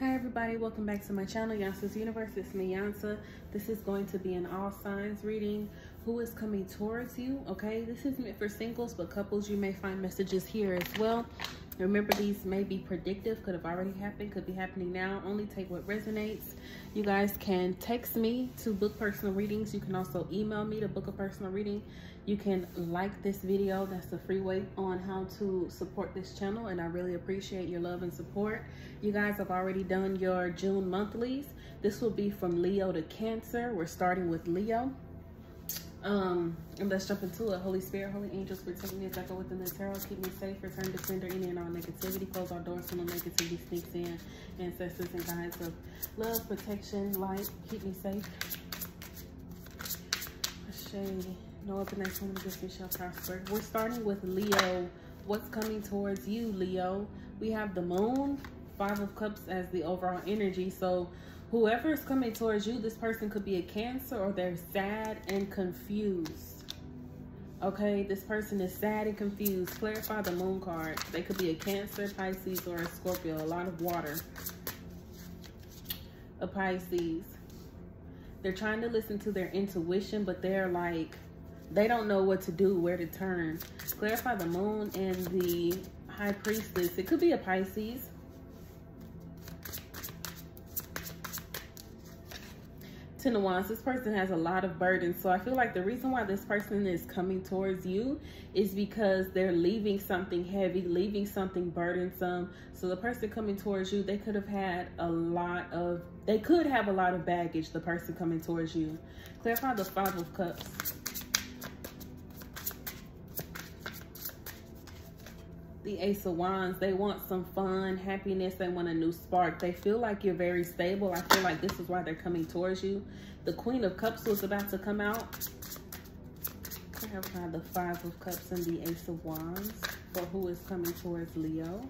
Hi everybody, welcome back to my channel, Yansa's Universe. It's me, Yansa. This is going to be an all signs reading. Who is coming towards you, okay? This is meant for singles, but couples, you may find messages here as well. Remember, these may be predictive, could have already happened, could be happening now. Only take what resonates. You guys can text me to book personal readings. You can also email me to book a personal reading. You can like this video. That's a free way on how to support this channel, and I really appreciate your love and support. You guys have already done your June monthlies. This will be from Leo to Cancer. We're starting with Leo. Um, and let's jump into it. Holy Spirit, Holy Angels, protect me as I go within the tarot. Keep me safe. Return defender any and all negativity. Close our doors so no negativity sneaks in. Ancestors and guides of love, protection, light. Keep me safe. Shade. No open next one against me shall prosper. We're starting with Leo. What's coming towards you, Leo? We have the moon, five of cups as the overall energy. So whoever is coming towards you, this person could be a cancer or they're sad and confused. Okay, this person is sad and confused. Clarify the moon card. They could be a cancer, Pisces, or a Scorpio. A lot of water. A Pisces. They're trying to listen to their intuition, but they're like, they don't know what to do, where to turn. Clarify the moon and the high priestess. It could be a Pisces. Ten of Wands, this person has a lot of burdens. So I feel like the reason why this person is coming towards you is because they're leaving something heavy, leaving something burdensome. So the person coming towards you, they could have had a lot of, they could have a lot of baggage, the person coming towards you. Clarify the Five of Cups. The Ace of Wands. They want some fun, happiness. They want a new spark. They feel like you're very stable. I feel like this is why they're coming towards you. The Queen of Cups was about to come out. I have the Five of Cups and the Ace of Wands for who is coming towards Leo.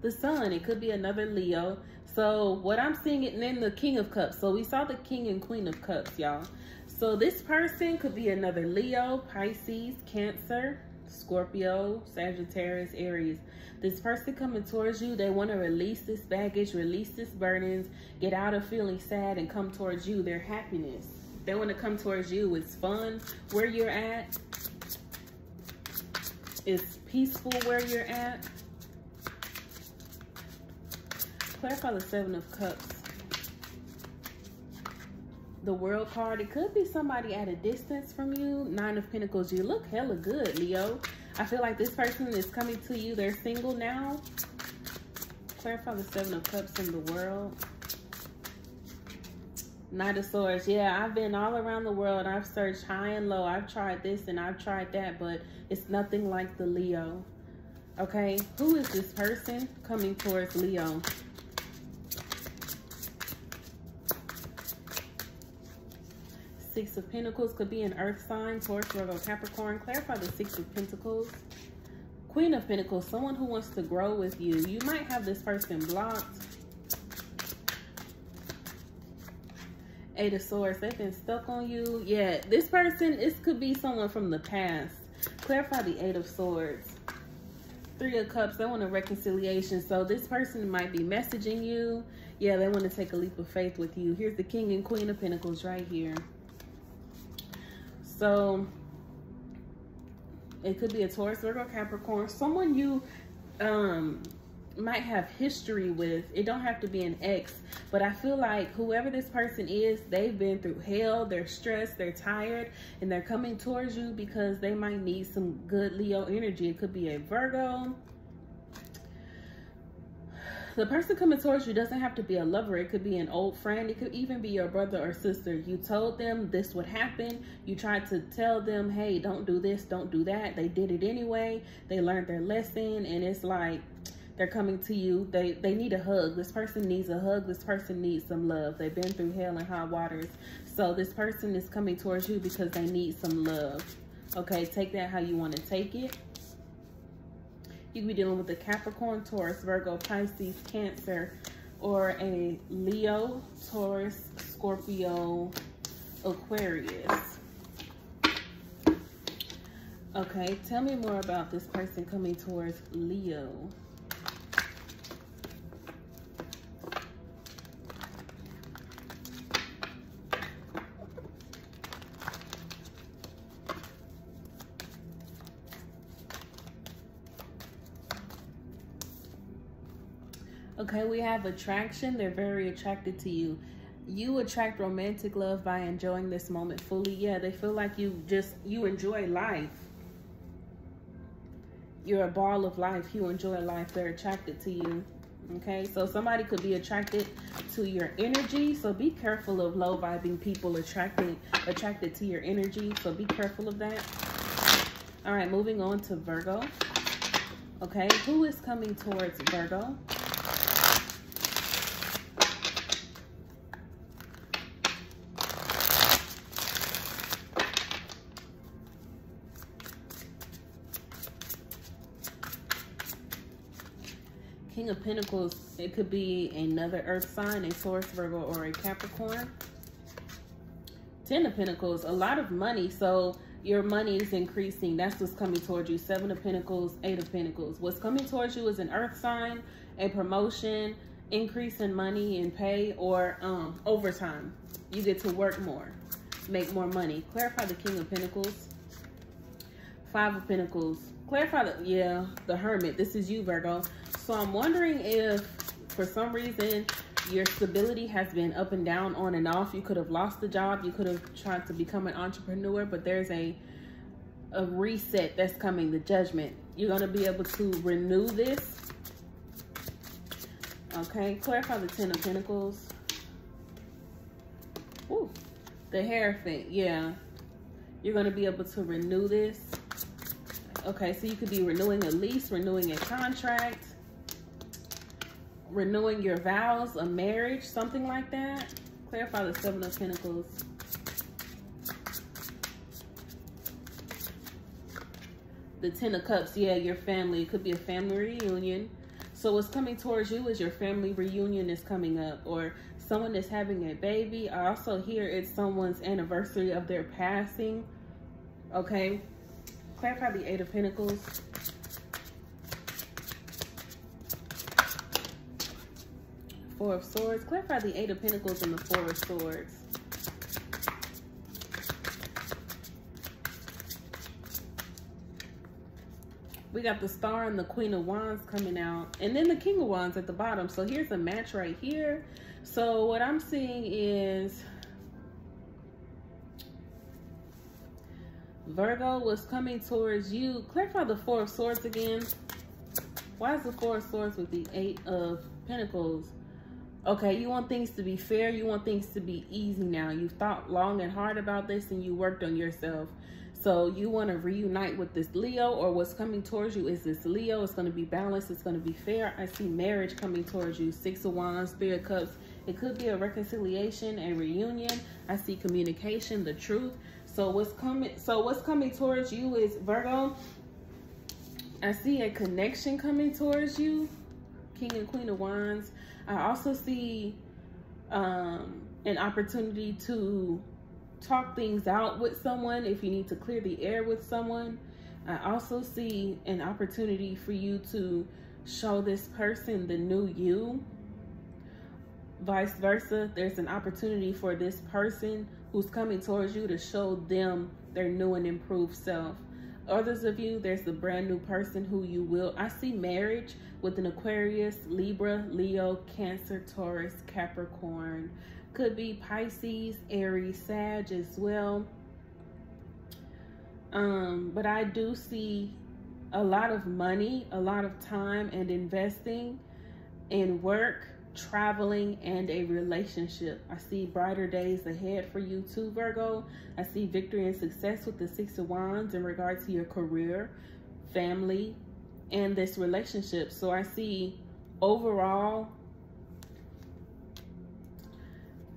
The Sun, it could be another Leo. So what I'm seeing, and then the King of Cups. So we saw the King and Queen of Cups, y'all. So this person could be another Leo, Pisces, Cancer, Scorpio, Sagittarius, Aries. This person coming towards you, they want to release this baggage, release this burdens, get out of feeling sad and come towards you, their happiness. They want to come towards you. It's fun where you're at. It's peaceful where you're at. Clarify the Seven of Cups. The World card, it could be somebody at a distance from you. Nine of Pentacles, you look hella good, Leo. I feel like this person is coming to you. They're single now. Clarify the Seven of Cups in the world. Knight of Swords. Yeah, I've been all around the world. I've searched high and low. I've tried this and I've tried that, but it's nothing like the Leo. Okay, who is this person coming towards Leo? Six of Pentacles could be an earth sign, Taurus, Virgo, Capricorn. Clarify the Six of Pentacles. Queen of Pentacles, someone who wants to grow with you. You might have this person blocked. Eight of Swords, they've been stuck on you. Yeah, this person, this could be someone from the past. Clarify the Eight of Swords. Three of Cups, they want a reconciliation. So this person might be messaging you. Yeah, they want to take a leap of faith with you. Here's the King and Queen of Pentacles right here. So it could be a Taurus, Virgo, Capricorn, someone you um, might have history with. It don't have to be an ex, but I feel like whoever this person is, they've been through hell, they're stressed, they're tired, and they're coming towards you because they might need some good Leo energy. It could be a Virgo, the person coming towards you doesn't have to be a lover. It could be an old friend. It could even be your brother or sister. You told them this would happen. You tried to tell them, hey, don't do this, don't do that. They did it anyway. They learned their lesson. And it's like they're coming to you. They, they need a hug. This person needs a hug. This person needs some love. They've been through hell and high waters. So this person is coming towards you because they need some love. Okay, take that how you want to take it. You could be dealing with a Capricorn, Taurus, Virgo, Pisces, Cancer, or a Leo, Taurus, Scorpio, Aquarius. Okay, tell me more about this person coming towards Leo. Okay, we have attraction. They're very attracted to you. You attract romantic love by enjoying this moment fully. Yeah, they feel like you just, you enjoy life. You're a ball of life. You enjoy life. They're attracted to you. Okay, so somebody could be attracted to your energy. So be careful of low vibing people attracted attracted to your energy. So be careful of that. All right, moving on to Virgo. Okay, who is coming towards Virgo? King of Pentacles, it could be another earth sign, a Taurus, Virgo, or a Capricorn. Ten of Pentacles, a lot of money. So your money is increasing. That's what's coming towards you. Seven of Pentacles, Eight of Pentacles. What's coming towards you is an earth sign, a promotion, increase in money and pay, or um, overtime. You get to work more, make more money. Clarify the King of Pentacles. Five of Pentacles. Clarify the, yeah, the Hermit. This is you, Virgo. So I'm wondering if for some reason your stability has been up and down, on and off. You could have lost the job. You could have tried to become an entrepreneur, but there's a a reset that's coming, the judgment. You're going to be able to renew this. Okay, clarify the Ten of Pentacles. Ooh, the Hierophant, yeah. You're going to be able to renew this. Okay, so you could be renewing a lease, renewing a contract renewing your vows, a marriage, something like that. Clarify the Seven of Pentacles. The Ten of Cups, yeah, your family. It could be a family reunion. So what's coming towards you is your family reunion is coming up or someone is having a baby. I also hear it's someone's anniversary of their passing. Okay. Clarify the Eight of Pentacles. Four of Swords. Clarify the Eight of Pentacles and the Four of Swords. We got the Star and the Queen of Wands coming out. And then the King of Wands at the bottom. So here's a match right here. So what I'm seeing is... Virgo was coming towards you. Clarify the Four of Swords again. Why is the Four of Swords with the Eight of Pentacles? Okay, you want things to be fair. You want things to be easy now. You've thought long and hard about this and you worked on yourself. So you want to reunite with this Leo or what's coming towards you is this Leo. It's going to be balanced. It's going to be fair. I see marriage coming towards you. Six of Wands, Spirit Cups. It could be a reconciliation, a reunion. I see communication, the truth. So what's coming so what's coming towards you is Virgo. I see a connection coming towards you. King and Queen of Wands. I also see um, an opportunity to talk things out with someone if you need to clear the air with someone. I also see an opportunity for you to show this person the new you. Vice versa, there's an opportunity for this person who's coming towards you to show them their new and improved self. Others of you, there's the brand new person who you will. I see marriage with an Aquarius, Libra, Leo, Cancer, Taurus, Capricorn. Could be Pisces, Aries, Sag as well. Um, but I do see a lot of money, a lot of time and investing in work traveling, and a relationship. I see brighter days ahead for you too, Virgo. I see victory and success with the Six of Wands in regard to your career, family, and this relationship. So I see overall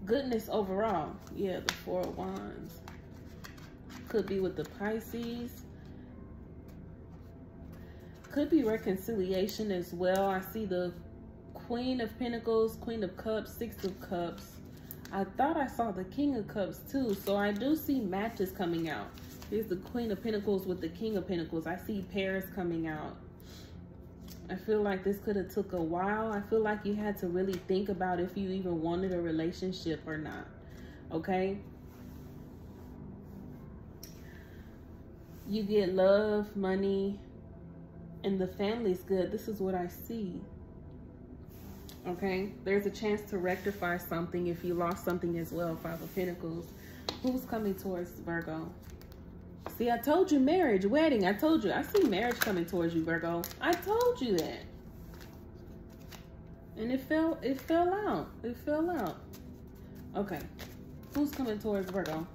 goodness overall. Yeah, the Four of Wands. Could be with the Pisces. Could be reconciliation as well. I see the Queen of Pentacles, Queen of Cups, Six of Cups. I thought I saw the King of Cups too. So I do see matches coming out. Here's the Queen of Pentacles with the King of Pentacles. I see pairs coming out. I feel like this could have took a while. I feel like you had to really think about if you even wanted a relationship or not. Okay? You get love, money, and the family's good. This is what I see. Okay, there's a chance to rectify something if you lost something as well. Five of Pentacles. Who's coming towards Virgo? See, I told you marriage, wedding. I told you. I see marriage coming towards you, Virgo. I told you that. And it fell, it fell out. It fell out. Okay. Who's coming towards Virgo?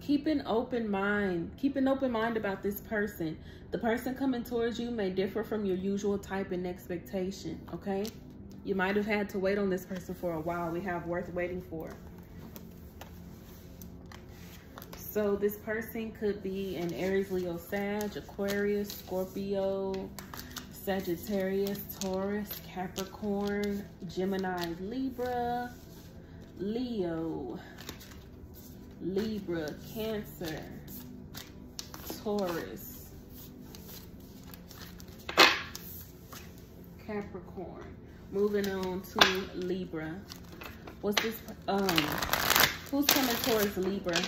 Keep an open mind. Keep an open mind about this person. The person coming towards you may differ from your usual type and expectation, okay? You might have had to wait on this person for a while. We have worth waiting for. So this person could be an Aries, Leo, Sag, Aquarius, Scorpio, Sagittarius, Taurus, Capricorn, Gemini, Libra, Leo, Libra, Cancer, Taurus, Capricorn. Moving on to Libra. What's this? Um, who's coming towards Libra?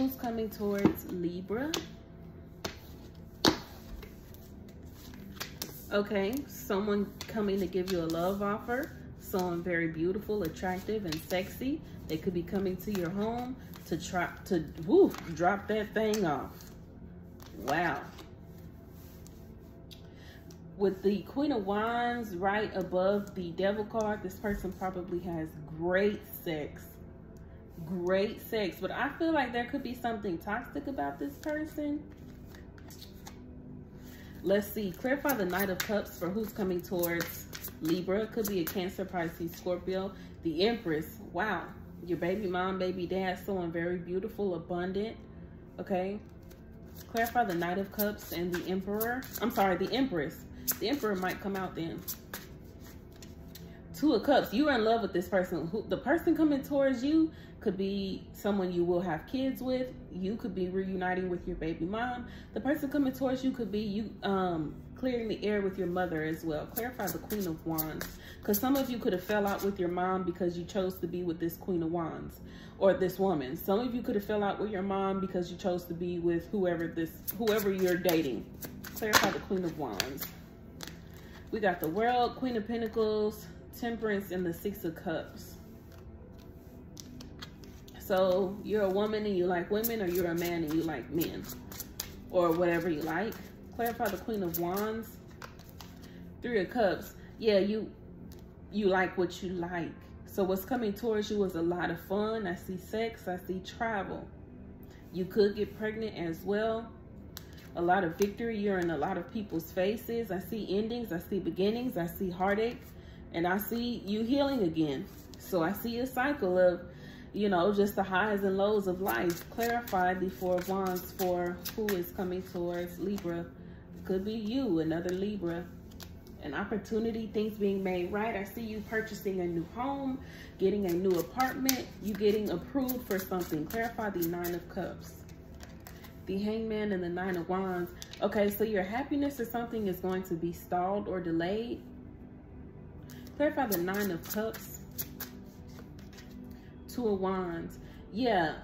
Who's coming towards Libra? Okay, someone coming to give you a love offer. Someone very beautiful, attractive, and sexy. They could be coming to your home to try to woo, drop that thing off. Wow. With the Queen of Wands right above the Devil card, this person probably has great sex great sex, but I feel like there could be something toxic about this person. Let's see. Clarify the Knight of Cups for who's coming towards Libra. Could be a Cancer, Pisces, Scorpio. The Empress. Wow. Your baby mom, baby dad, someone very beautiful, abundant. Okay. Clarify the Knight of Cups and the Emperor. I'm sorry, the Empress. The Emperor might come out then. Two of Cups. You are in love with this person. Who The person coming towards you could be someone you will have kids with. You could be reuniting with your baby mom. The person coming towards you could be you um, clearing the air with your mother as well. Clarify the Queen of Wands. Because some of you could have fell out with your mom because you chose to be with this Queen of Wands or this woman. Some of you could have fell out with your mom because you chose to be with whoever this whoever you're dating. Clarify the Queen of Wands. We got the World, Queen of Pentacles, Temperance, and the Six of Cups. So you're a woman and you like women, or you're a man and you like men, or whatever you like. Clarify the Queen of Wands. Three of Cups. Yeah, you you like what you like. So what's coming towards you is a lot of fun. I see sex. I see travel. You could get pregnant as well. A lot of victory. You're in a lot of people's faces. I see endings. I see beginnings. I see heartache. And I see you healing again. So I see a cycle of you know, just the highs and lows of life. Clarify the Four of Wands for who is coming towards Libra. Could be you, another Libra. An opportunity, things being made right. I see you purchasing a new home, getting a new apartment, you getting approved for something. Clarify the Nine of Cups. The Hangman and the Nine of Wands. Okay, so your happiness or something is going to be stalled or delayed. Clarify the Nine of Cups Two of Wands. Yeah,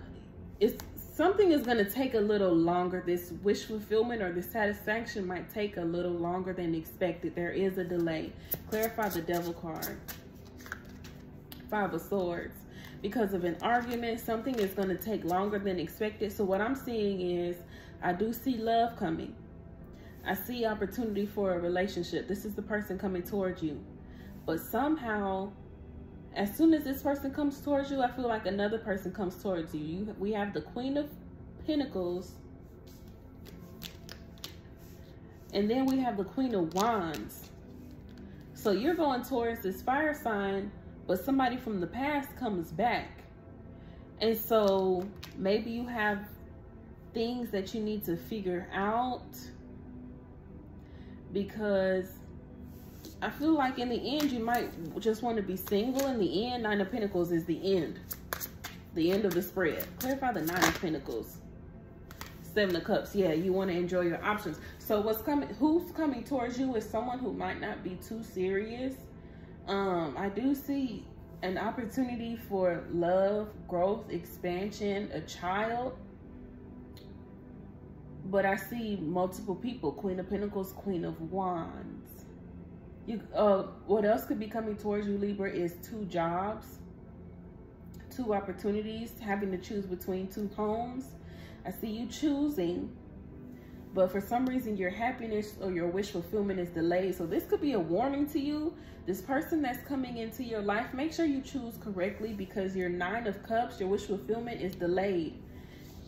it's something is going to take a little longer. This wish fulfillment or the satisfaction might take a little longer than expected. There is a delay. Clarify the devil card. Five of Swords. Because of an argument, something is going to take longer than expected. So what I'm seeing is I do see love coming. I see opportunity for a relationship. This is the person coming towards you. But somehow as soon as this person comes towards you, I feel like another person comes towards you. you we have the Queen of Pentacles. And then we have the Queen of Wands. So you're going towards this fire sign, but somebody from the past comes back. And so maybe you have things that you need to figure out because I feel like in the end, you might just want to be single. In the end, Nine of Pentacles is the end. The end of the spread. Clarify the Nine of Pentacles. Seven of Cups. Yeah, you want to enjoy your options. So what's coming, who's coming towards you is someone who might not be too serious. Um, I do see an opportunity for love, growth, expansion, a child. but I see multiple people. Queen of Pentacles, Queen of Wands. You, uh, what else could be coming towards you, Libra, is two jobs, two opportunities, having to choose between two homes. I see you choosing, but for some reason your happiness or your wish fulfillment is delayed. So this could be a warning to you. This person that's coming into your life, make sure you choose correctly because your nine of cups, your wish fulfillment is delayed.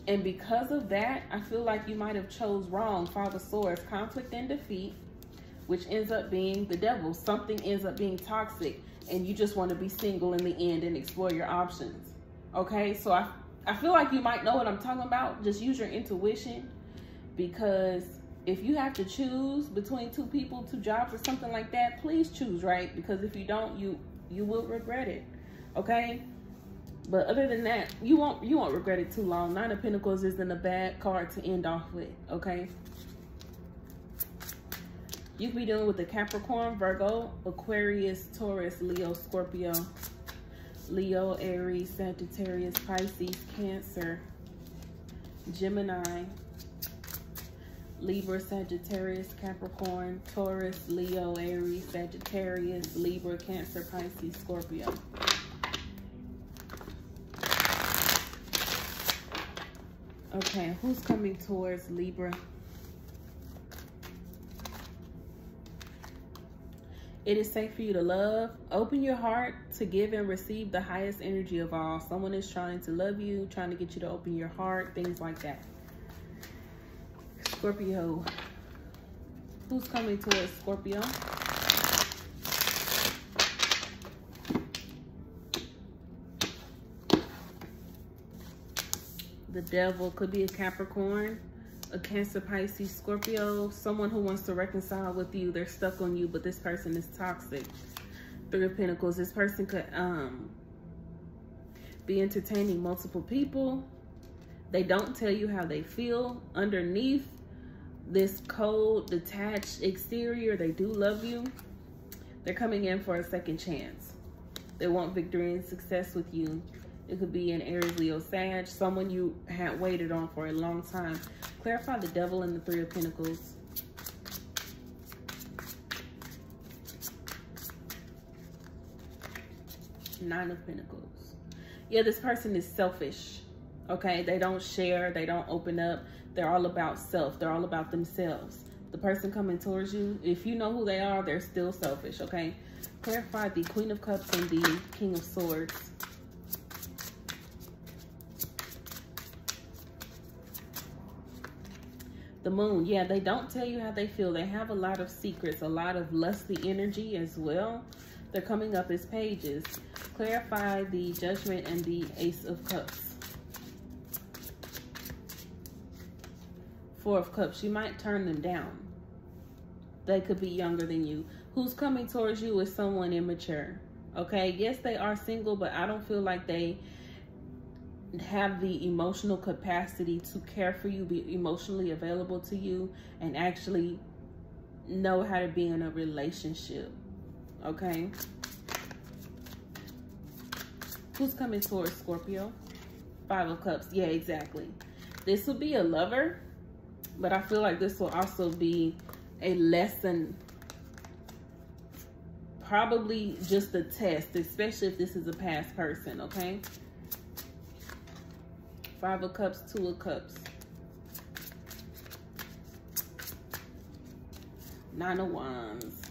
And because of that, I feel like you might have chose wrong. Father Swords, conflict and defeat, which ends up being the devil. Something ends up being toxic and you just want to be single in the end and explore your options. Okay, so I, I feel like you might know what I'm talking about. Just use your intuition because if you have to choose between two people, two jobs or something like that, please choose right. Because if you don't, you you will regret it. Okay? But other than that, you won't you won't regret it too long. Nine of Pentacles isn't a bad card to end off with, okay? You could be dealing with the Capricorn, Virgo, Aquarius, Taurus, Leo, Scorpio, Leo, Aries, Sagittarius, Pisces, Cancer, Gemini, Libra, Sagittarius, Capricorn, Taurus, Leo, Aries, Sagittarius, Libra, Cancer, Pisces, Scorpio. Okay, who's coming towards Libra? It is safe for you to love. Open your heart to give and receive the highest energy of all. Someone is trying to love you, trying to get you to open your heart, things like that. Scorpio. Who's coming towards Scorpio? The devil could be a Capricorn, a Cancer, Pisces, Scorpio, someone who wants to reconcile with you. They're stuck on you, but this person is toxic. Three of Pentacles. This person could um, be entertaining multiple people. They don't tell you how they feel. Underneath this cold, detached exterior, they do love you. They're coming in for a second chance. They want victory and success with you. It could be an Aries, Leo, Sag, someone you had waited on for a long time. Clarify the devil and the three of pentacles. Nine of pentacles. Yeah, this person is selfish. Okay, they don't share, they don't open up. They're all about self. They're all about themselves. The person coming towards you, if you know who they are, they're still selfish, okay? Clarify the Queen of Cups and the King of Swords. The moon. Yeah they don't tell you how they feel. They have a lot of secrets a lot of lusty energy as well. They're coming up as pages. Clarify the judgment and the ace of cups. Four of cups. You might turn them down. They could be younger than you. Who's coming towards you is someone immature. Okay? Yes they are single but i don't feel like they have the emotional capacity to care for you, be emotionally available to you, and actually know how to be in a relationship. Okay? Who's coming towards Scorpio? Five of Cups. Yeah, exactly. This will be a lover, but I feel like this will also be a lesson probably just a test, especially if this is a past person, okay? Five of Cups, Two of Cups. Nine of Wands.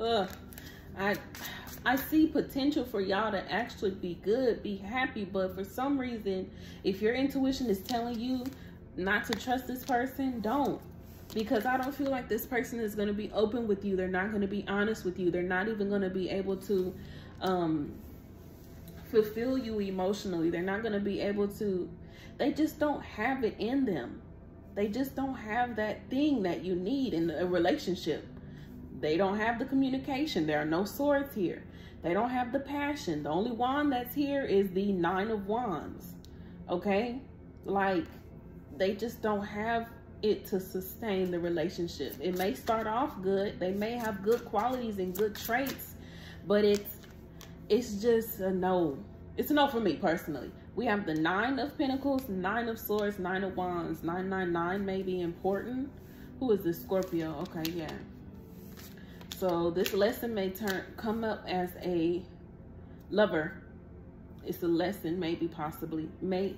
Ugh. I I see potential for y'all to actually be good, be happy, but for some reason, if your intuition is telling you not to trust this person, don't. Because I don't feel like this person is going to be open with you. They're not going to be honest with you. They're not even going to be able to um, fulfill you emotionally. They're not going to be able to they just don't have it in them. They just don't have that thing that you need in a relationship. They don't have the communication. There are no swords here. They don't have the passion. The only wand that's here is the nine of wands. Okay? Like, they just don't have it to sustain the relationship. It may start off good. They may have good qualities and good traits, but it's it's just a no. It's a no for me personally. We have the Nine of Pentacles, Nine of Swords, Nine of Wands. 999 may be important. Who is this? Scorpio. Okay, yeah. So this lesson may turn come up as a lover. It's a lesson, maybe, possibly. May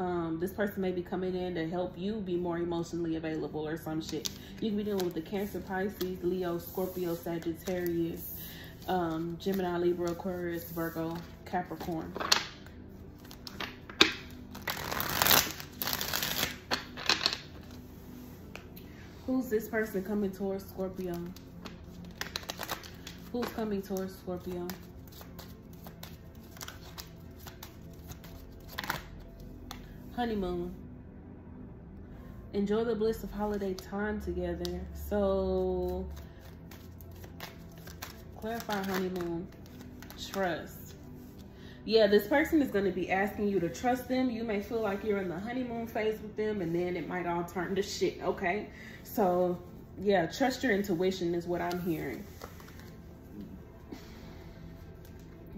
um, this person may be coming in to help you be more emotionally available or some shit. You can be dealing with the Cancer, Pisces, Leo, Scorpio, Sagittarius, um, Gemini, Libra, Aquarius, Virgo, Capricorn. Who's this person coming towards Scorpio? Who's coming towards Scorpio? honeymoon. Enjoy the bliss of holiday time together. So, clarify honeymoon. Trust. Yeah, this person is going to be asking you to trust them. You may feel like you're in the honeymoon phase with them, and then it might all turn to shit, okay? So, yeah, trust your intuition is what I'm hearing.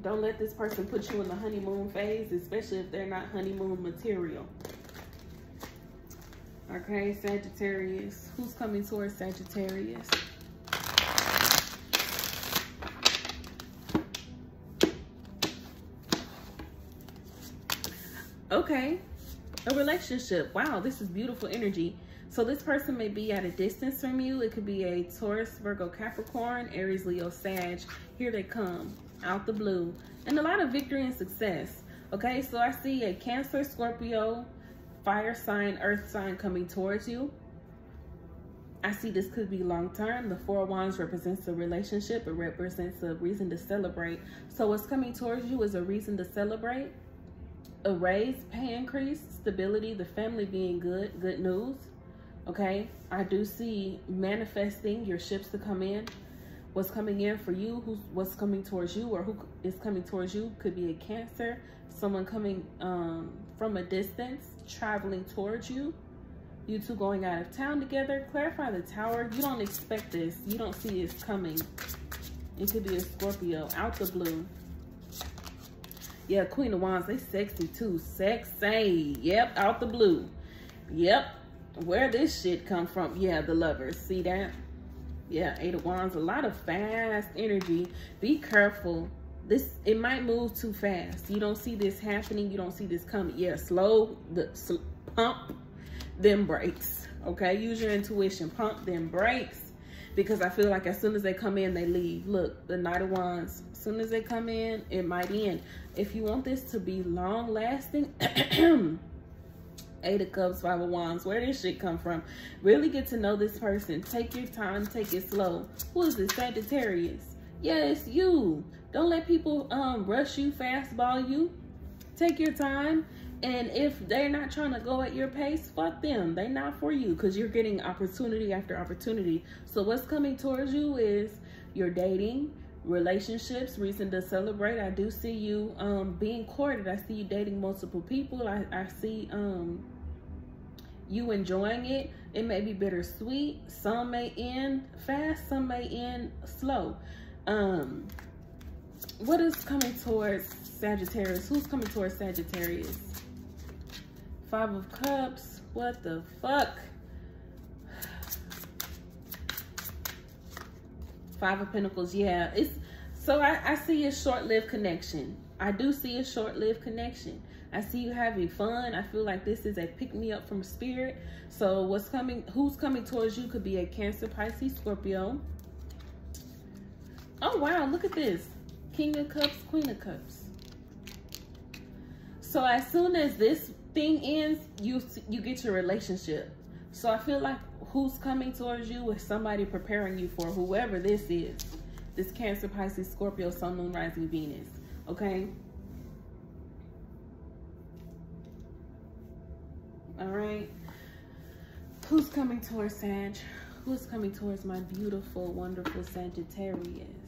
Don't let this person put you in the honeymoon phase, especially if they're not honeymoon material. Okay, Sagittarius. Who's coming towards Sagittarius? Okay, a relationship. Wow, this is beautiful energy. So this person may be at a distance from you. It could be a Taurus, Virgo, Capricorn, Aries, Leo, Sag. Here they come out the blue and a lot of victory and success. Okay, so I see a Cancer, Scorpio, fire sign, earth sign coming towards you. I see this could be long term. The Four Wands represents a relationship. It represents a reason to celebrate. So what's coming towards you is a reason to celebrate. A raise, pay increase, stability, the family being good, good news. Okay, I do see manifesting your ships to come in what's coming in for you, who's what's coming towards you, or who is coming towards you could be a Cancer, someone coming um, from a distance, traveling towards you. You two going out of town together. Clarify the tower. You don't expect this. You don't see this coming. It could be a Scorpio out the blue. Yeah, Queen of Wands, they sexy too. Sexy. Yep, out the blue. Yep. Where this shit come from? Yeah, the lovers. See that? yeah eight of wands a lot of fast energy. Be careful. This it might move too fast. You don't see this happening. You don't see this coming. Yeah slow the sl pump then brakes okay? Use your intuition. Pump then brakes because i feel like as soon as they come in they leave. Look the knight of wands as soon as they come in it might end. If you want this to be long lasting Eight of Cups, Five of Wands. Where did shit come from? Really get to know this person. Take your time. Take it slow. Who is this? Sagittarius. Yeah, you. Don't let people um rush you, fastball you. Take your time. And if they're not trying to go at your pace, fuck them. They're not for you because you're getting opportunity after opportunity. So what's coming towards you is you're dating, relationships, reason to celebrate. I do see you um, being courted. I see you dating multiple people. I, I see um, you enjoying it. It may be bittersweet. Some may end fast. Some may end slow. Um, what is coming towards Sagittarius? Who's coming towards Sagittarius? Five of Cups. What the fuck? Five of Pentacles, yeah. It's so I, I see a short-lived connection. I do see a short-lived connection. I see you having fun. I feel like this is a pick-me-up from spirit. So what's coming, who's coming towards you could be a Cancer, Pisces, Scorpio. Oh, wow, look at this. King of Cups, Queen of Cups. So as soon as this thing ends, you you get your relationship. So I feel like who's coming towards you is somebody preparing you for whoever this is. This Cancer, Pisces, Scorpio, Sun, Moon, Rising, Venus. Okay? All right. Who's coming towards Sag? Who's coming towards my beautiful, wonderful Sagittarius?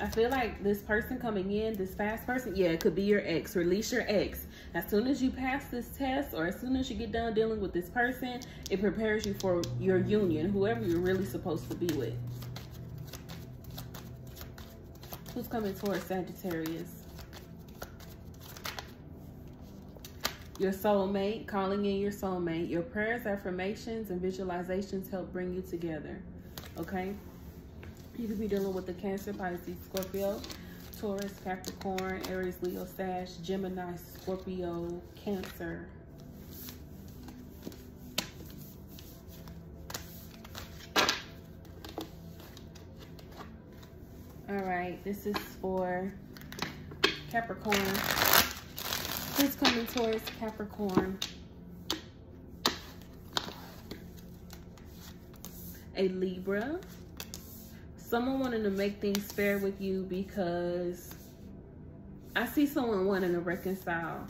I feel like this person coming in, this fast person, yeah, it could be your ex. Release your ex. As soon as you pass this test or as soon as you get done dealing with this person, it prepares you for your union, whoever you're really supposed to be with. Who's coming towards Sagittarius? Your soulmate, calling in your soulmate. Your prayers, affirmations, and visualizations help bring you together. Okay? You could be dealing with the Cancer, Pisces, Scorpio, Taurus, Capricorn, Aries, Leo, Sag, Gemini, Scorpio, Cancer. All right, this is for Capricorn. Who's coming towards Capricorn? A Libra. Someone wanting to make things fair with you because I see someone wanting to reconcile.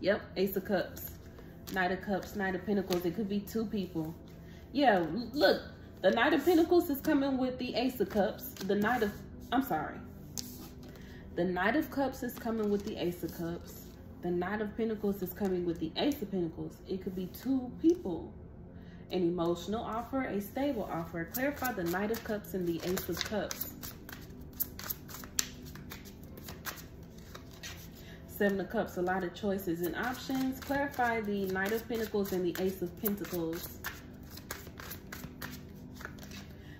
Yep, Ace of Cups, Knight of Cups, Knight of Pentacles. It could be two people. Yeah, look, the Knight of Pentacles is coming with the Ace of Cups. The Knight of, I'm sorry. The Knight of Cups is coming with the Ace of Cups. The Knight of Pentacles is coming with the Ace of Pentacles. It could be two people. An emotional offer, a stable offer. Clarify the Knight of Cups and the Ace of Cups. Seven of Cups, a lot of choices and options. Clarify the Knight of Pentacles and the Ace of Pentacles.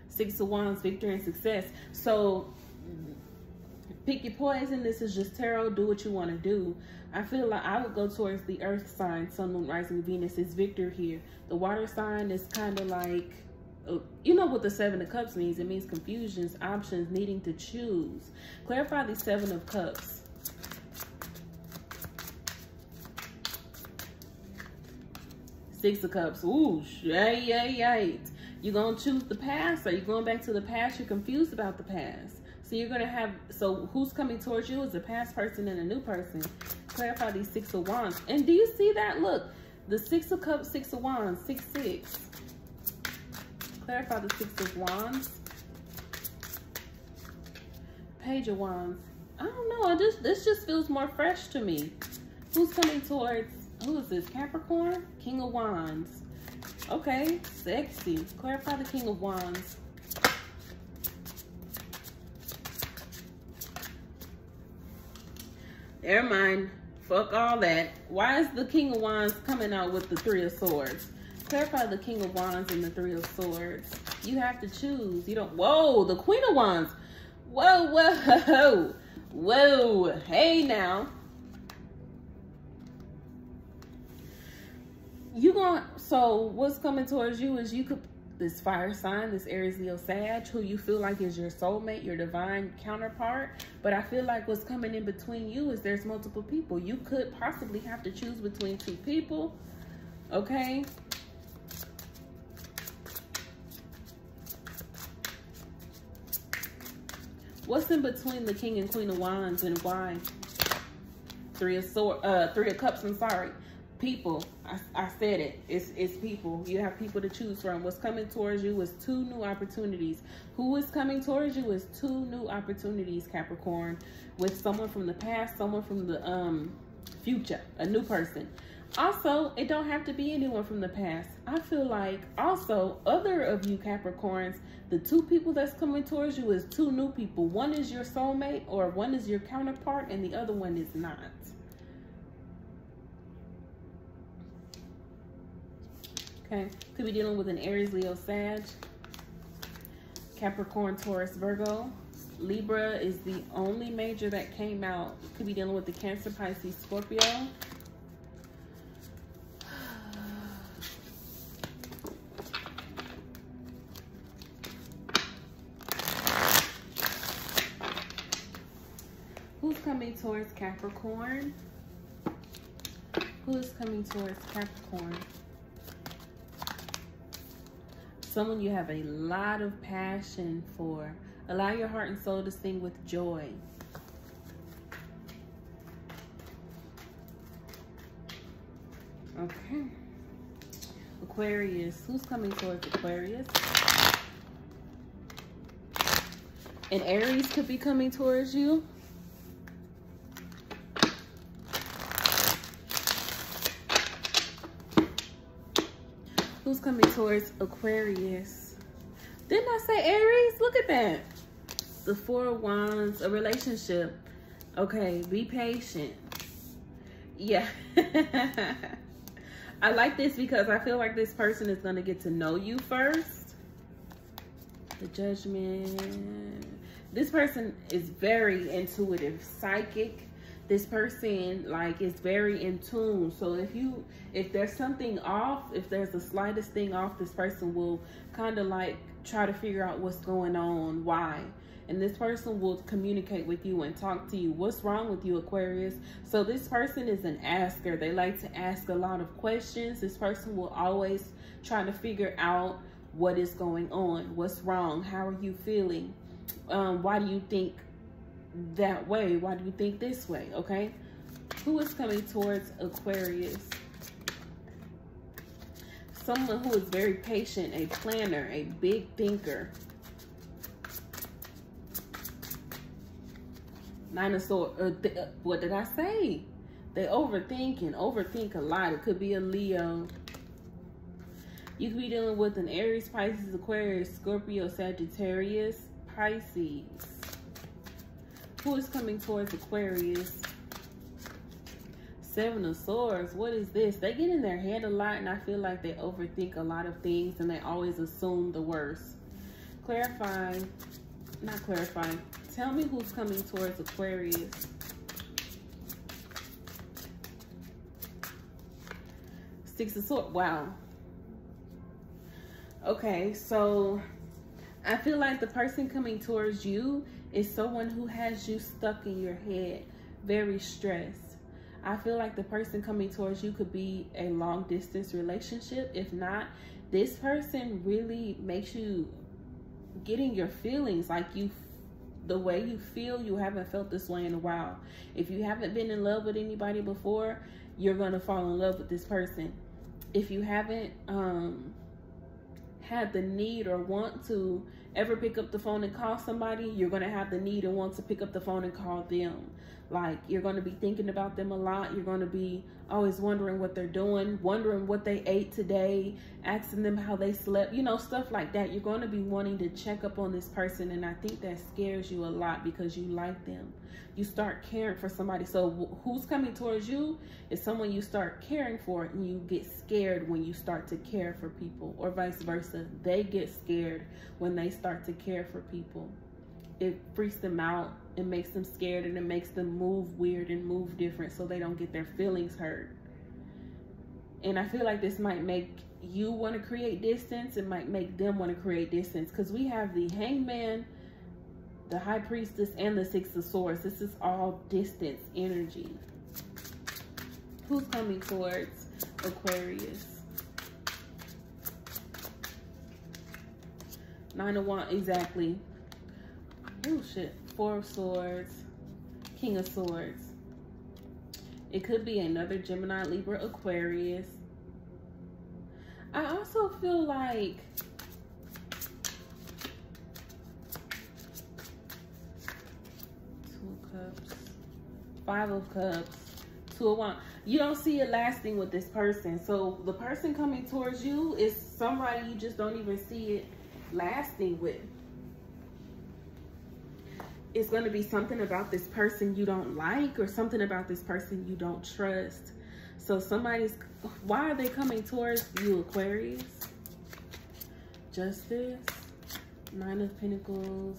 Six of Wands, victory and success. So pick your poison. This is just tarot. Do what you want to do. I feel like I would go towards the earth sign, sun, moon, rising, Venus is victor here. The water sign is kind of like, uh, you know what the seven of cups means. It means confusions, options, needing to choose. Clarify the seven of cups. Six of cups. Ooh, yay, yay, yay. You're gonna choose the past? Are you going back to the past? You're confused about the past. So you're gonna have, so who's coming towards you is a past person and a new person clarify these six of wands. And do you see that? Look, the six of cups, six of wands, six, six. Clarify the six of wands. Page of wands. I don't know. I just this just feels more fresh to me. Who's coming towards? Who is this? Capricorn? King of Wands. Okay, sexy. Clarify the King of Wands. Never mind. Fuck all that. Why is the King of Wands coming out with the Three of Swords? Clarify the King of Wands and the Three of Swords. You have to choose. You don't. Whoa, the Queen of Wands. Whoa, whoa, whoa. whoa. Hey now. You going to so what's coming towards you is you could this fire sign, this Aries, Leo, Sag, who you feel like is your soulmate, your divine counterpart. But I feel like what's coming in between you is there's multiple people. You could possibly have to choose between two people. Okay. What's in between the King and Queen of Wands and why? Three of sword, uh, three of cups, I'm sorry people. I, I said it. It's it's people. You have people to choose from. What's coming towards you is two new opportunities. Who is coming towards you is two new opportunities, Capricorn, with someone from the past, someone from the um future, a new person. Also, it don't have to be anyone from the past. I feel like also other of you Capricorns, the two people that's coming towards you is two new people. One is your soulmate or one is your counterpart and the other one is not. Okay, could be dealing with an Aries, Leo, Sag, Capricorn, Taurus, Virgo. Libra is the only major that came out. Could be dealing with the Cancer, Pisces, Scorpio. Who's coming towards Capricorn? Who is coming towards Capricorn? Someone you have a lot of passion for. Allow your heart and soul to sing with joy. Okay. Aquarius. Who's coming towards Aquarius? And Aries could be coming towards you. who's coming towards Aquarius. Didn't I say Aries? Look at that. the Four Wands, a relationship. Okay, be patient. Yeah. I like this because I feel like this person is going to get to know you first. The judgment. This person is very intuitive, psychic. This person like is very in tune. So if you if there's something off, if there's the slightest thing off, this person will kind of like try to figure out what's going on, why and this person will communicate with you and talk to you. What's wrong with you, Aquarius? So this person is an asker. They like to ask a lot of questions. This person will always try to figure out what is going on, what's wrong, how are you feeling, um, why do you think that way, why do you think this way, okay? Who is coming towards Aquarius? Someone who is very patient, a planner, a big thinker, Nine of Swords. Uh, what did I say? They overthink and overthink a lot. It could be a Leo. You could be dealing with an Aries, Pisces, Aquarius, Scorpio, Sagittarius, Pisces. Who is coming towards Aquarius? Seven of Swords. What is this? They get in their head a lot and I feel like they overthink a lot of things and they always assume the worst. Clarify. Not clarify. Tell me who's coming towards Aquarius. Six of Swords. Wow. Okay, so I feel like the person coming towards you is someone who has you stuck in your head, very stressed. I feel like the person coming towards you could be a long distance relationship. If not, this person really makes you getting your feelings like you the way you feel, you haven't felt this way in a while. If you haven't been in love with anybody before, you're going to fall in love with this person. If you haven't um, had the need or want to ever pick up the phone and call somebody, you're going to have the need and want to pick up the phone and call them. Like, you're going to be thinking about them a lot. You're going to be always wondering what they're doing, wondering what they ate today, asking them how they slept, you know, stuff like that. You're going to be wanting to check up on this person. And I think that scares you a lot because you like them. You start caring for somebody. So who's coming towards you is someone you start caring for and you get scared when you start to care for people or vice versa. They get scared when they start to care for people. It freaks them out it makes them scared and it makes them move weird and move different so they don't get their feelings hurt. And I feel like this might make you want to create distance. It might make them want to create distance because we have the hangman, the high priestess, and the six of swords. This is all distance energy. Who's coming towards Aquarius? Nine of Wands, exactly. Oh, shit. Four of Swords, King of Swords. It could be another Gemini, Libra, Aquarius. I also feel like Two of Cups, Five of Cups, Two of Wands. You don't see it lasting with this person. So the person coming towards you is somebody you just don't even see it lasting with it's going to be something about this person you don't like or something about this person you don't trust. So somebody's, why are they coming towards you, Aquarius? Justice, Nine of Pentacles,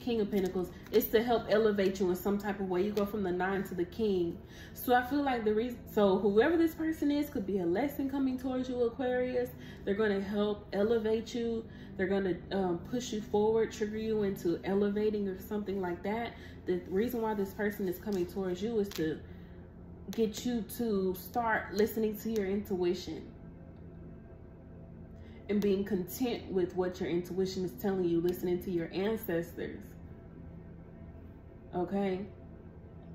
King of Pentacles. It's to help elevate you in some type of way. You go from the nine to the king. So I feel like the reason, so whoever this person is could be a lesson coming towards you, Aquarius. They're going to help elevate you. They're going to um, push you forward, trigger you into elevating or something like that. The reason why this person is coming towards you is to get you to start listening to your intuition and being content with what your intuition is telling you, listening to your ancestors. Okay?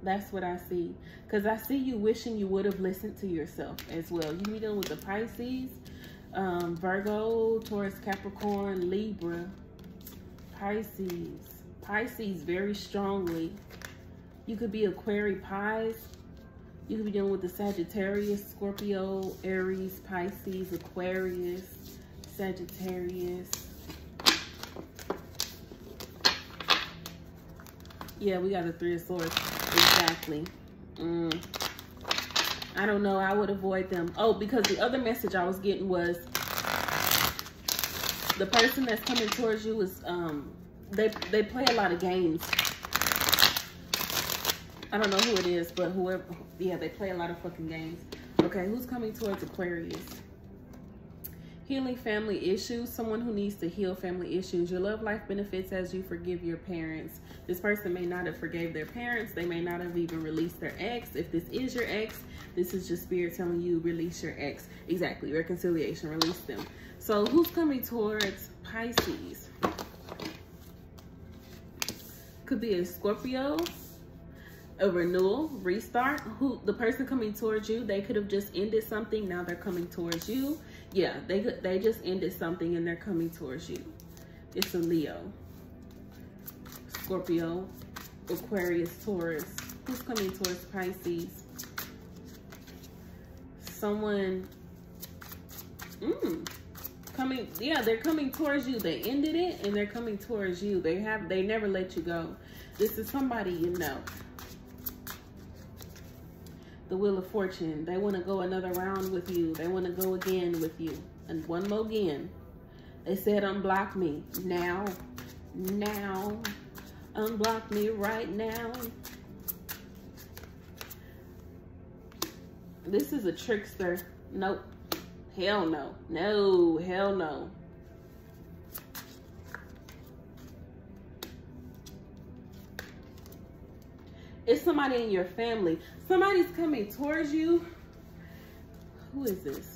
That's what I see. Because I see you wishing you would have listened to yourself as well. You dealing with the Pisces, um, Virgo, Taurus, Capricorn, Libra, Pisces. Pisces very strongly. You could be Aquarius, Pisces. You could be dealing with the Sagittarius, Scorpio, Aries, Pisces, Aquarius, Sagittarius. Yeah, we got a three of swords. Exactly. Mm. I don't know. I would avoid them. Oh, because the other message I was getting was the person that's coming towards you is um they they play a lot of games. I don't know who it is, but whoever yeah, they play a lot of fucking games. Okay, who's coming towards Aquarius? Healing family issues, someone who needs to heal family issues. Your love life benefits as you forgive your parents. This person may not have forgave their parents. They may not have even released their ex. If this is your ex, this is just spirit telling you release your ex. Exactly, reconciliation, release them. So who's coming towards Pisces? Could be a Scorpio, a renewal, restart. Who the person coming towards you, they could have just ended something. Now they're coming towards you. Yeah, they they just ended something and they're coming towards you. It's a Leo, Scorpio, Aquarius, Taurus. Who's coming towards Pisces? Someone. Mm, coming yeah they're coming towards you they ended it and they're coming towards you they have they never let you go this is somebody you know the Wheel of Fortune. They want to go another round with you. They want to go again with you. And one more again. They said unblock me. Now. Now. Unblock me right now. This is a trickster. Nope. Hell no. No. Hell no. It's somebody in your family. Somebody's coming towards you. Who is this?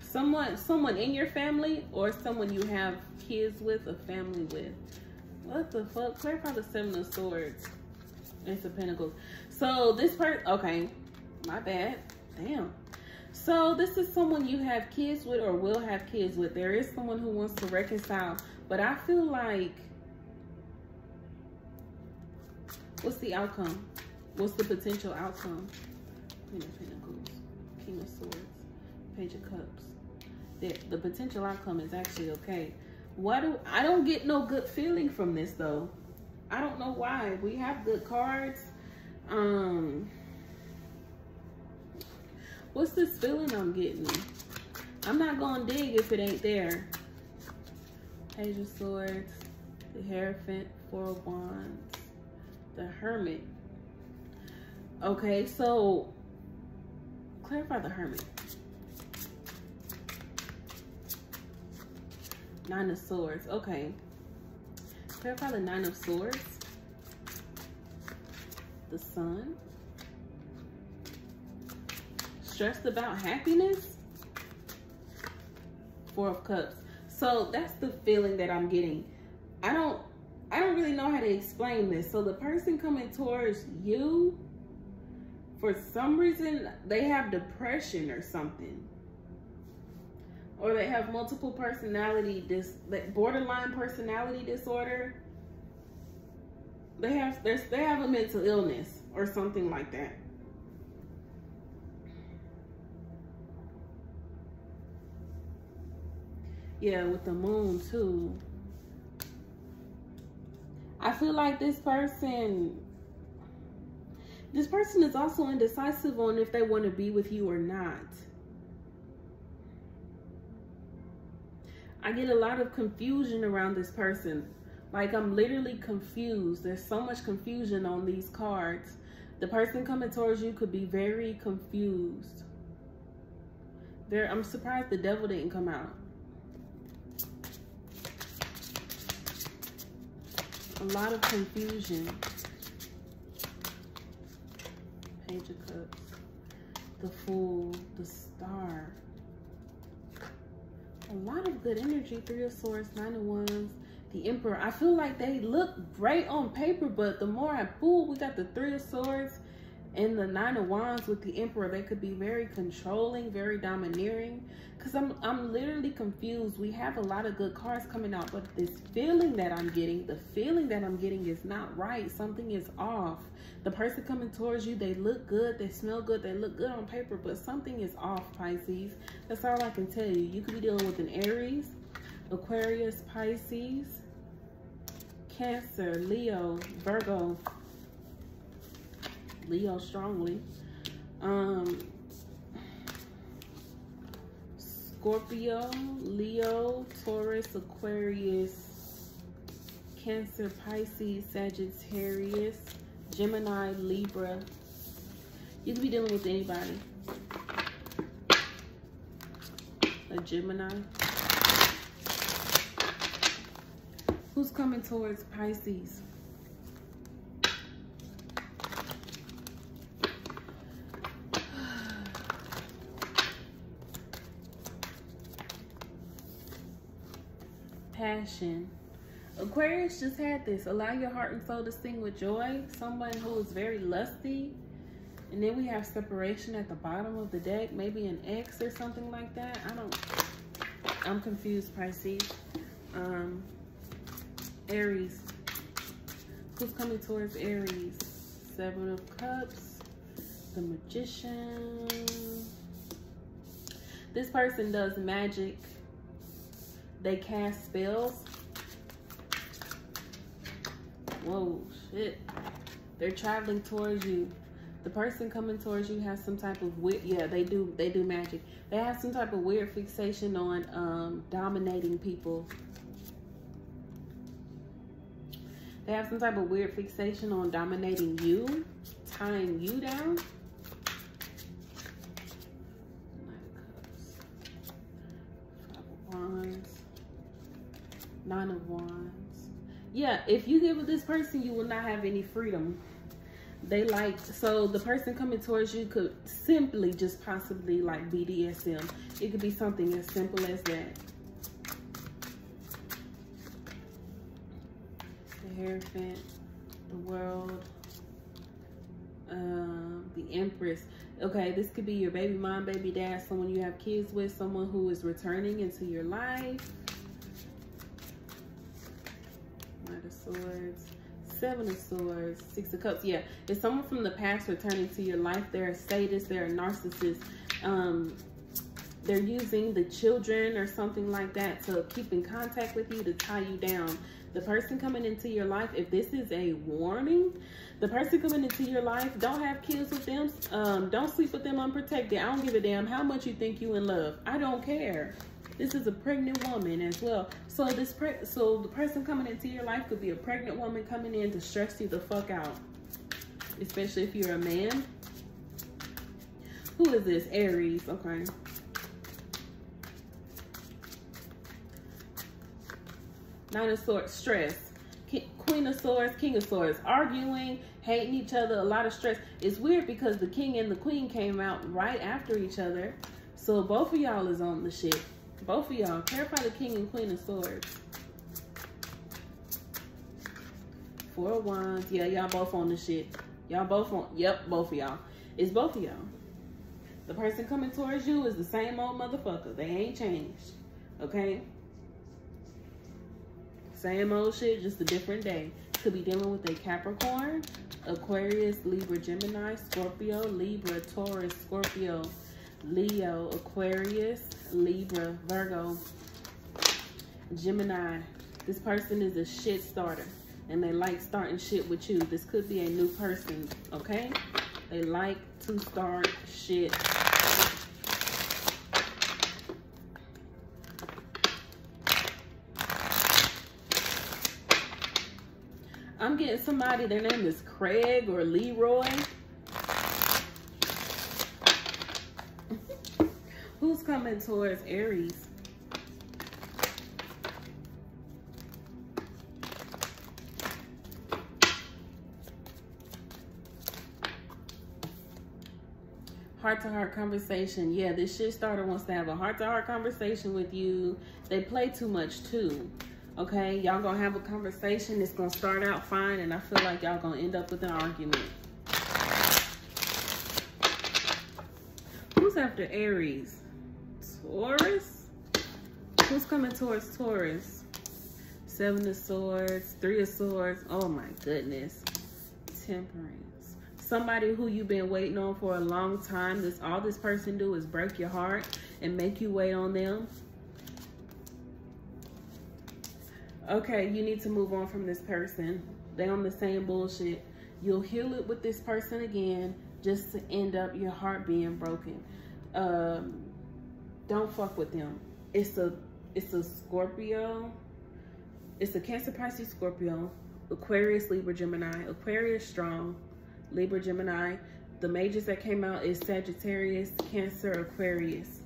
Someone, someone in your family or someone you have kids with, a family with. What the fuck? Clarify the Seven of Swords. Ace of Pentacles. So this part, okay, my bad. Damn. So this is someone you have kids with or will have kids with. There is someone who wants to reconcile, but I feel like What's the outcome? What's the potential outcome? Queen of Pentacles, King of Swords, Page of Cups. The, the potential outcome is actually okay. Why do I don't get no good feeling from this though? I don't know why. We have good cards. Um, what's this feeling I'm getting? I'm not gonna dig if it ain't there. Page of Swords, the Hierophant, Four of Wands the Hermit. Okay, so clarify the Hermit. Nine of Swords. Okay. Clarify the Nine of Swords. The Sun. Stressed about happiness. Four of Cups. So that's the feeling that I'm getting. I don't I don't really know how to explain this. So the person coming towards you, for some reason, they have depression or something. Or they have multiple personality, dis like borderline personality disorder. They have they have a mental illness or something like that. Yeah, with the moon too. I feel like this person, this person is also indecisive on if they want to be with you or not. I get a lot of confusion around this person. Like I'm literally confused. There's so much confusion on these cards. The person coming towards you could be very confused. There, I'm surprised the devil didn't come out. a lot of confusion. Page of Cups, the Fool, the Star. A lot of good energy. Three of Swords, Nine of Wands, the Emperor. I feel like they look great on paper, but the more I pull, we got the Three of Swords and the Nine of Wands with the Emperor. They could be very controlling, very domineering because I'm I'm literally confused. We have a lot of good cards coming out, but this feeling that I'm getting, the feeling that I'm getting is not right. Something is off. The person coming towards you, they look good, they smell good, they look good on paper, but something is off, Pisces. That's all I can tell you. You could be dealing with an Aries, Aquarius, Pisces, Cancer, Leo, Virgo, Leo strongly. Um, Scorpio, Leo, Taurus, Aquarius, Cancer, Pisces, Sagittarius, Gemini, Libra. You can be dealing with anybody. A Gemini. Who's coming towards Pisces? Passion. Aquarius just had this. Allow your heart and soul to sing with joy. Someone who is very lusty. And then we have separation at the bottom of the deck. Maybe an ex or something like that. I don't... I'm confused, Pisces. Um, Aries. Who's coming towards Aries? Seven of Cups. The Magician. This person does magic. They cast spells. Whoa, shit. They're traveling towards you. The person coming towards you has some type of weird, yeah, they do, they do magic. They have some type of weird fixation on um, dominating people They have some type of weird fixation on dominating you, tying you down. Nine of Wands. Yeah, if you get with this person, you will not have any freedom. They like, so the person coming towards you could simply just possibly like BDSM. It could be something as simple as that. The Hierophant, the world, um, the Empress. Okay, this could be your baby mom, baby dad, someone you have kids with, someone who is returning into your life. Knight of Swords, Seven of Swords, Six of Cups. Yeah, it's someone from the past returning to your life. They're a sadist, they're a narcissist. Um, they're using the children or something like that to keep in contact with you to tie you down the person coming into your life, if this is a warning, the person coming into your life, don't have kids with them. Um, don't sleep with them unprotected. I don't give a damn how much you think you in love. I don't care. This is a pregnant woman as well. So this so the person coming into your life could be a pregnant woman coming in to stress you the fuck out. Especially if you're a man. Who is this? Aries. Okay. Nine of Swords, stress. Queen of Swords, King of Swords, arguing, hating each other, a lot of stress. It's weird because the King and the Queen came out right after each other. So both of y'all is on the shit. Both of y'all. Clarify the King and Queen of Swords. Four of Wands. Yeah, y'all both on the shit. Y'all both on. Yep, both of y'all. It's both of y'all. The person coming towards you is the same old motherfucker. They ain't changed. Okay? Same old shit, just a different day. Could be dealing with a Capricorn, Aquarius, Libra, Gemini, Scorpio, Libra, Taurus, Scorpio, Leo, Aquarius, Libra, Virgo, Gemini. This person is a shit starter and they like starting shit with you. This could be a new person, okay? They like to start shit I'm getting somebody, their name is Craig or Leroy. Who's coming towards Aries? heart-to-heart -heart conversation. Yeah, this shit starter wants to have a heart-to-heart -heart conversation with you. They play too much too. Okay, y'all gonna have a conversation. It's gonna start out fine, and I feel like y'all gonna end up with an argument. Who's after Aries? Taurus? Who's coming towards Taurus? Seven of Swords, Three of Swords. Oh my goodness. Temperance. Somebody who you've been waiting on for a long time. This all this person do is break your heart and make you wait on them Okay, you need to move on from this person. They on the same bullshit. You'll heal it with this person again just to end up your heart being broken. Um, don't fuck with them. It's a it's a Scorpio. It's a Cancer, Pisces, Scorpio, Aquarius, Libra, Gemini. Aquarius strong, Libra, Gemini. The majors that came out is Sagittarius, Cancer, Aquarius.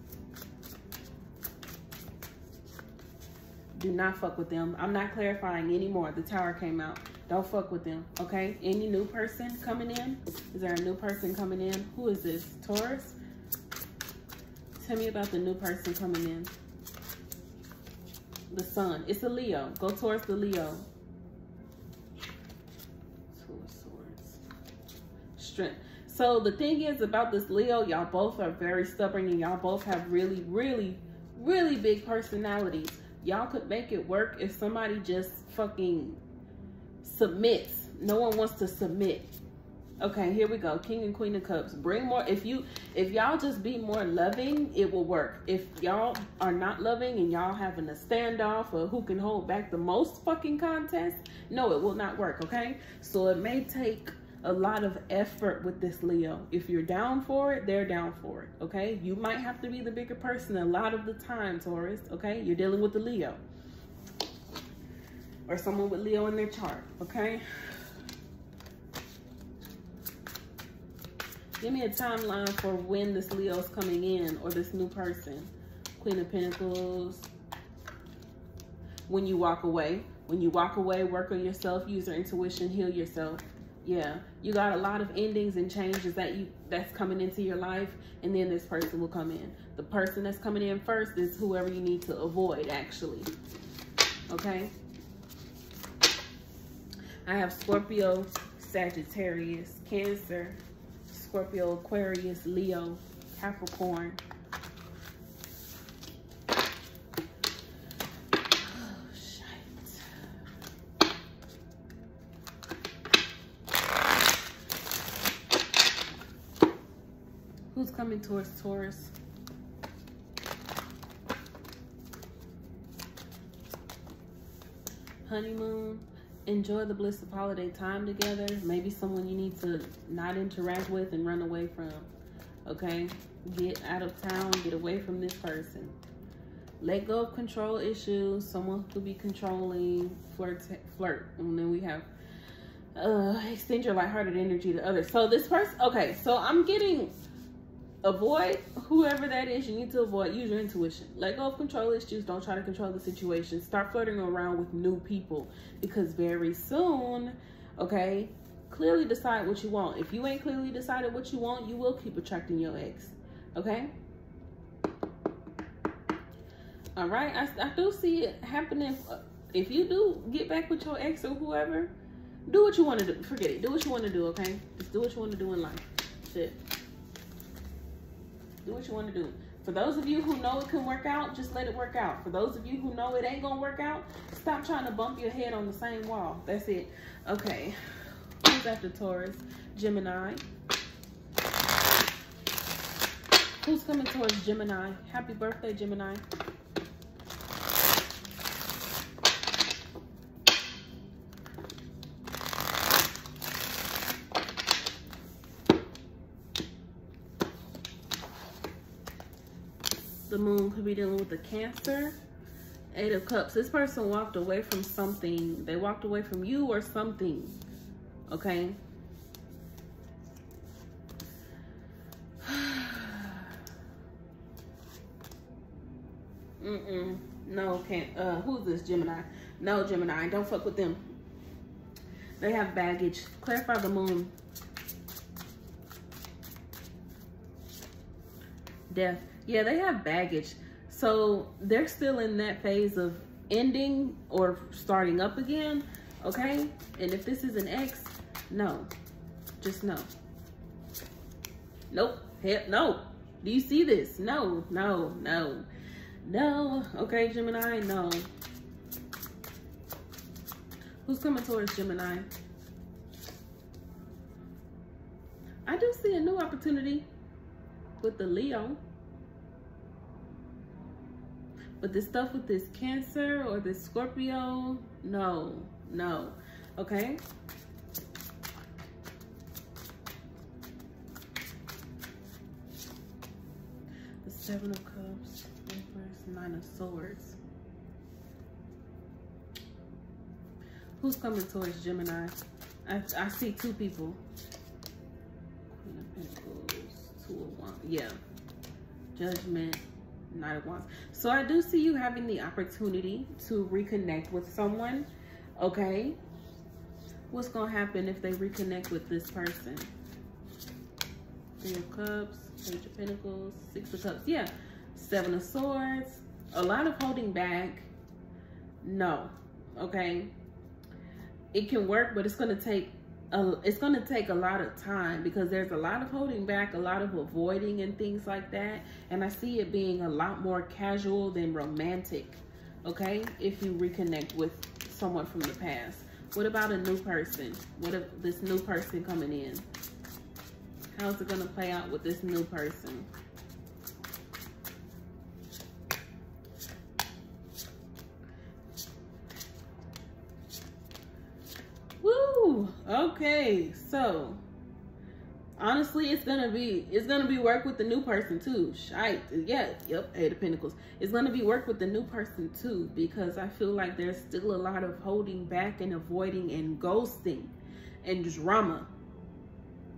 Do not fuck with them. I'm not clarifying anymore. The tower came out. Don't fuck with them, okay? Any new person coming in? Is there a new person coming in? Who is this? Taurus? Tell me about the new person coming in. The sun. It's a Leo. Go towards the Leo. Two of Swords. Strength. So the thing is about this Leo, y'all both are very stubborn and y'all both have really, really, really big personalities y'all could make it work if somebody just fucking submits. No one wants to submit. Okay, here we go. King and Queen of Cups. Bring more. If you, if y'all just be more loving, it will work. If y'all are not loving and y'all having a standoff or who can hold back the most fucking contest, no, it will not work. Okay, so it may take a lot of effort with this Leo. If you're down for it, they're down for it, okay? You might have to be the bigger person a lot of the time, Taurus, okay? You're dealing with the Leo. Or someone with Leo in their chart, okay? Give me a timeline for when this Leo's coming in or this new person. Queen of Pentacles. When you walk away. When you walk away, work on yourself, use your intuition, heal yourself yeah you got a lot of endings and changes that you that's coming into your life and then this person will come in the person that's coming in first is whoever you need to avoid actually okay i have scorpio sagittarius cancer scorpio aquarius leo capricorn oh, who's coming towards Taurus. Honeymoon. Enjoy the bliss of holiday time together. Maybe someone you need to not interact with and run away from. Okay? Get out of town. Get away from this person. Let go of control issues. Someone could be controlling. Flirt. Flirt. And then we have uh extend your lighthearted energy to others so this person okay so i'm getting avoid whoever that is you need to avoid. Use your intuition. Let go of control issues don't try to control the situation. Start flirting around with new people because very soon okay clearly decide what you want. If you ain't clearly decided what you want you will keep attracting your ex okay? All right i, I do see it happening. If you do get back with your ex or whoever do what you want to do. Forget it. Do what you want to do okay? Just do what you want to do in life. Shit do what you want to do. For those of you who know it can work out, just let it work out. For those of you who know it ain't gonna work out, stop trying to bump your head on the same wall. That's it. Okay. Who's after Taurus? Gemini. Who's coming towards Gemini? Happy birthday, Gemini. The moon could be dealing with the cancer eight of cups this person walked away from something they walked away from you or something okay Mm-mm. No, can't. Uh, who's this? Gemini. No, Gemini. Don't fuck with them. They have baggage. Clarify the moon. Death yeah, they have baggage. So they're still in that phase of ending or starting up again, okay? And if this is an ex, no, just no. Nope, Hell, no. Do you see this? No, no, no, no. Okay, Gemini, no. Who's coming towards Gemini? I do see a new opportunity with the Leo. But this stuff with this Cancer or this Scorpio, no, no. Okay? The Seven of Cups, Empress, Nine of Swords. Who's coming towards Gemini? I, I see two people. Queen of Pentacles, Two of Wands. Yeah. Judgment, Knight of Wands. So I do see you having the opportunity to reconnect with someone. Okay. What's going to happen if they reconnect with this person? Three of Cups, Page of Pentacles, Six of Cups. Yeah. Seven of Swords. A lot of holding back. No. Okay it can work, but it's going to take it's going to take a lot of time because there's a lot of holding back, a lot of avoiding and things like that. And I see it being a lot more casual than romantic. Okay. If you reconnect with someone from the past. What about a new person? What if this new person coming in? How's it going to play out with this new person? Okay, so honestly, it's gonna be it's gonna be work with the new person too. Shite, yeah, yep, Eight of Pentacles. It's gonna be work with the new person too because I feel like there's still a lot of holding back and avoiding and ghosting and drama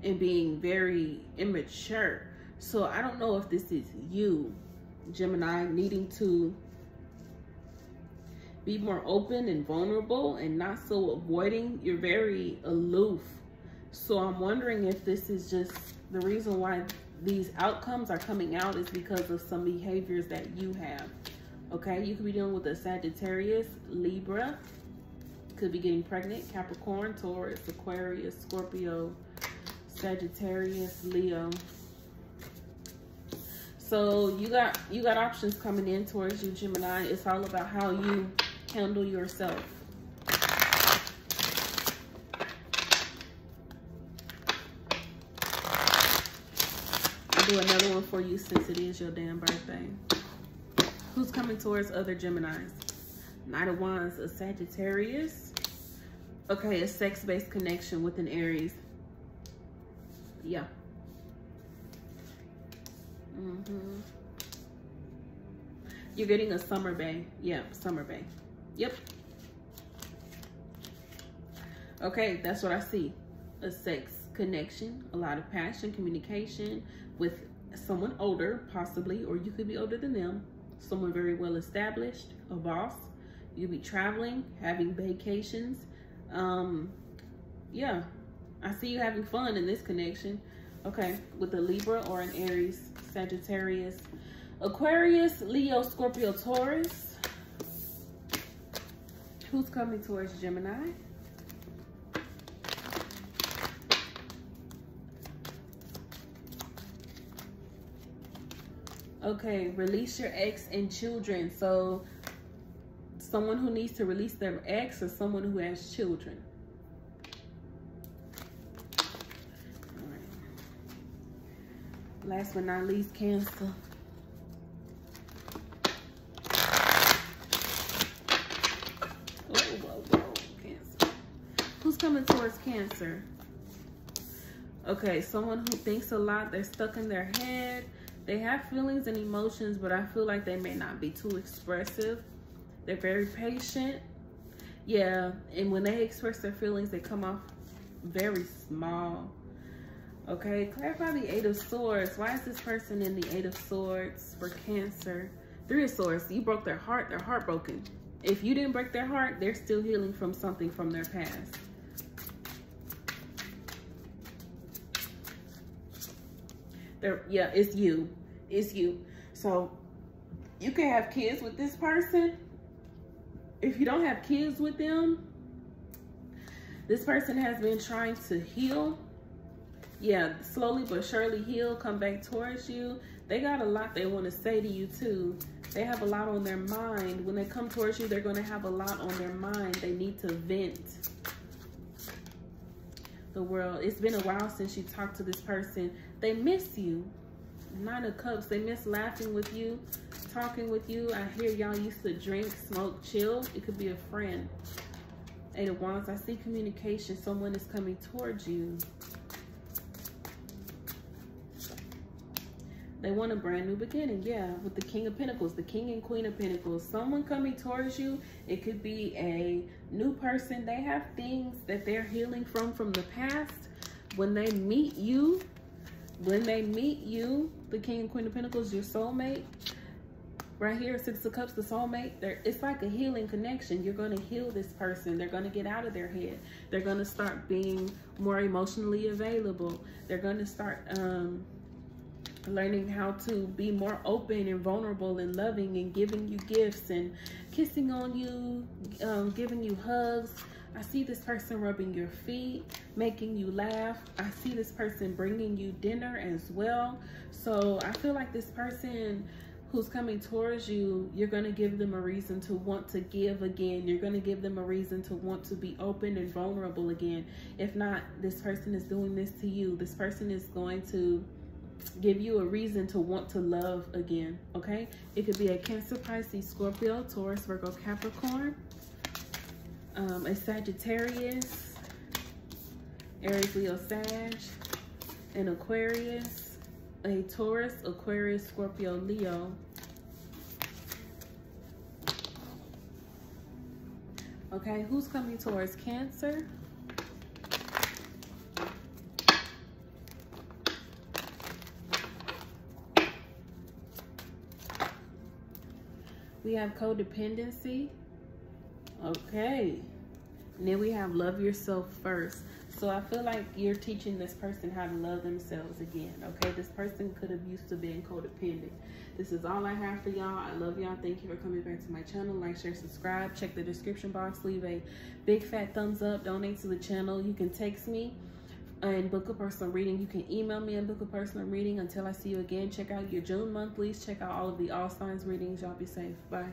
and being very immature. So I don't know if this is you, Gemini, needing to be more open and vulnerable and not so avoiding. You're very aloof. So I'm wondering if this is just the reason why these outcomes are coming out is because of some behaviors that you have. Okay, you could be dealing with a Sagittarius, Libra, could be getting pregnant, Capricorn, Taurus, Aquarius, Scorpio, Sagittarius, Leo. So you got you got options coming in towards you, Gemini. It's all about how you handle yourself. I'll do another one for you since it is your damn birthday. Who's coming towards other Geminis? Knight of Wands, a Sagittarius. Okay, a sex-based connection with an Aries. Yeah. Mm-hmm. You're getting a summer bay. Yeah, summer bay. Yep. Okay, that's what I see. A sex connection, a lot of passion, communication with someone older, possibly, or you could be older than them. Someone very well established, a boss. You'll be traveling, having vacations. Um, yeah, I see you having fun in this connection. Okay, with a Libra or an Aries, Sagittarius, Aquarius, Leo, Scorpio, Taurus. Who's coming towards Gemini? Okay, release your ex and children. So someone who needs to release their ex or someone who has children. Last but not least, Cancer. Coming towards Cancer? Okay, someone who thinks a lot, they're stuck in their head. They have feelings and emotions, but I feel like they may not be too expressive. They're very patient. Yeah, and when they express their feelings, they come off very small. Okay, clarify the Eight of Swords. Why is this person in the Eight of Swords for Cancer? Three of Swords, you broke their heart, they're heartbroken. If you didn't break their heart, they're still healing from something from their past. They're, yeah, it's you. It's you. So you can have kids with this person. If you don't have kids with them, this person has been trying to heal. Yeah, slowly but surely heal, come back towards you. They got a lot they want to say to you too. They have a lot on their mind. When they come towards you, they're going to have a lot on their mind. They need to vent the world. It's been a while since you talked to this person. They miss you. Nine of Cups, they miss laughing with you, talking with you. I hear y'all used to drink, smoke, chill. It could be a friend. Eight of Wands, I see communication. Someone is coming towards you. They want a brand new beginning, yeah, with the King of Pentacles, the King and Queen of Pentacles. Someone coming towards you, it could be a new person. They have things that they're healing from from the past. When they meet you, when they meet you, the King and Queen of Pentacles, your soulmate, right here, Six of Cups, the soulmate, it's like a healing connection. You're going to heal this person. They're going to get out of their head. They're going to start being more emotionally available. They're going to start um, learning how to be more open and vulnerable and loving and giving you gifts and kissing on you, um, giving you hugs. I see this person rubbing your feet, making you laugh. I see this person bringing you dinner as well. So I feel like this person who's coming towards you, you're going to give them a reason to want to give again. You're going to give them a reason to want to be open and vulnerable again. If not, this person is doing this to you. This person is going to give you a reason to want to love again, okay? It could be a Cancer, Pisces, Scorpio, Taurus, Virgo, Capricorn, um, a Sagittarius, Aries, Leo, Sag, an Aquarius, a Taurus, Aquarius, Scorpio, Leo, Okay, who's coming towards Cancer? We have codependency. Okay. And then we have love yourself first. So I feel like you're teaching this person how to love themselves again. Okay. This person could have used to being codependent. This is all I have for y'all. I love y'all. Thank you for coming back to my channel. Like, share, subscribe. Check the description box. Leave a big fat thumbs up. Donate to the channel. You can text me and book a personal reading. You can email me and book a personal reading. Until I see you again, check out your June monthlies. Check out all of the All Signs readings. Y'all be safe. Bye.